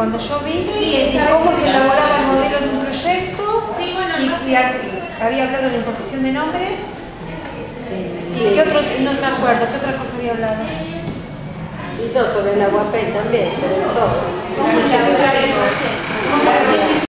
cuando yo vi, Sí, y cómo se elaboraba el modelo de un proyecto, Sí, bueno, y si había hablado de imposición de nombres, y qué otro, no me acuerdo, qué otra cosa había hablado. Y no, sobre el aguapé también, sobre el software.